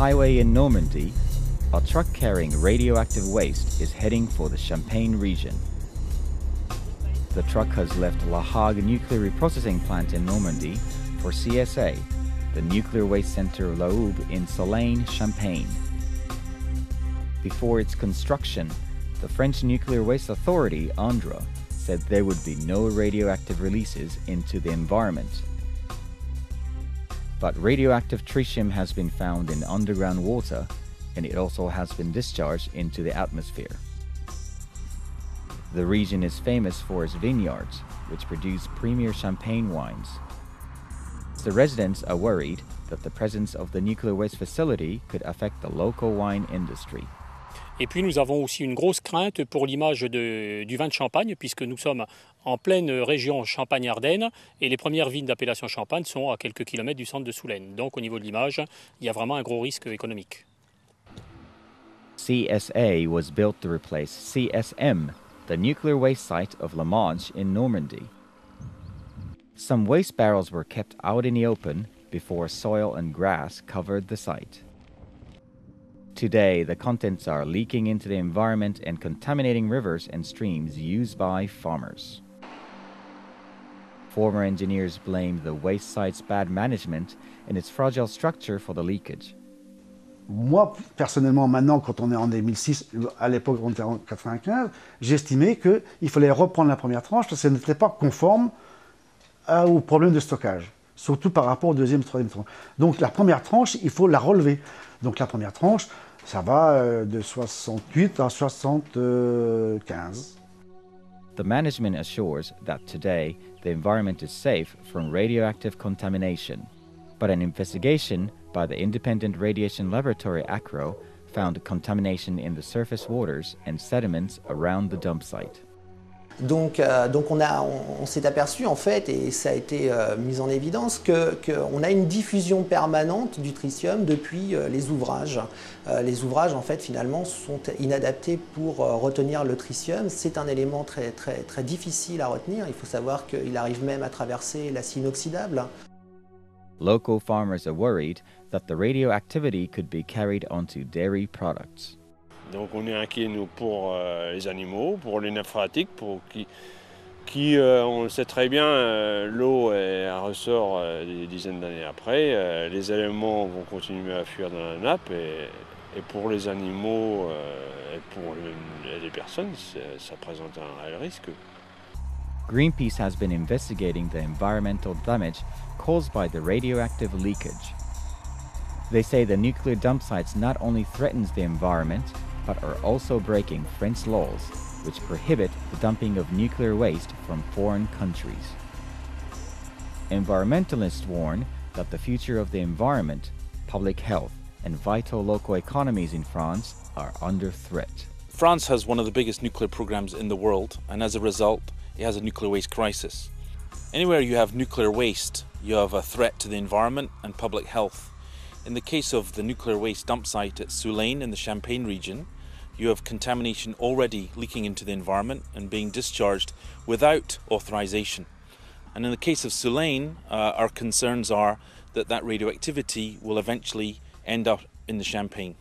highway in Normandy, a truck carrying radioactive waste is heading for the Champagne region. The truck has left La Hague Nuclear Reprocessing Plant in Normandy for CSA, the Nuclear Waste Center La in Soulaine, Champagne. Before its construction, the French Nuclear Waste Authority, ANDRA, said there would be no radioactive releases into the environment. But radioactive tritium has been found in underground water and it also has been discharged into the atmosphere. The region is famous for its vineyards, which produce premier champagne wines. The residents are worried that the presence of the nuclear waste facility could affect the local wine industry. Et puis nous avons aussi une grosse crainte pour l'image du vin de Champagne, puisque nous sommes en pleine région Champagne-Ardenne, et les premières vignes d'appellation Champagne sont à quelques kilomètres du centre de Soulaine. Donc au niveau de l'image, il y a vraiment un gros risque économique. CSA was built to replace CSM, the nuclear waste site of La Manche in Normandy. Some waste barrels were kept out in the open before soil and grass covered the site. Today, the contents are leaking into the environment and contaminating rivers and streams used by farmers. Former engineers blamed the waste site's bad management and its fragile structure for the leakage. Moi, personnellement, maintenant, quand on est en 2006, à l'époque, on était en 95, j'estimais qu'il fallait reprendre la première tranche parce qu'elle n'était pas conforme euh, au problème de stockage, surtout par rapport au deuxième troisième tranche. Donc la première tranche, il faut la relever. Donc la première tranche, ça va euh, de 68 à 75. The management assures that today the environment is safe from radioactive contamination, but an investigation by the independent radiation laboratory ACRO found contamination in the surface waters and sediments around the dump site. Donc, euh, on, s'est aperçu en fait, et ça a été euh, mis en évidence, qu'on a une diffusion permanente du tritium depuis euh, les ouvrages. Les ouvrages en fait finalement sont inadaptés pour retenir le tritium. C'est un élément très, très, très difficile à retenir. Il faut savoir qu'il arrive même à traverser l'acier inoxydable. Local farmers are worried that the radioactivity could be carried onto dairy products. Donc on est inquiet nous pour euh, les animaux, pour les nappes phréatiques, pour qui, qui euh, on le sait très bien, euh, l'eau ressort euh, des dizaines d'années après, les éléments vont continuer à fuir dans la nappe et, pour les animaux et pour le, les personnes, ça présente un réel risque. Greenpeace has been investigating the environmental damage caused by the radioactive leakage. They say the nuclear dump sites not only threatens the environment, but are also breaking French laws which prohibit the dumping of nuclear waste from foreign countries. Environmentalists warn that the future of the environment, public health, and vital local economies in France are under threat. France has one of the biggest nuclear programs in the world, and as a result, it has a nuclear waste crisis. Anywhere you have nuclear waste, you have a threat to the environment and public health. In the case of the nuclear waste dump site at Soulaine in the Champagne region, you have contamination already leaking into the environment and being discharged without authorization. And in the case of Soulaine, uh, our concerns are that that radioactivity will eventually end up in the Champagne.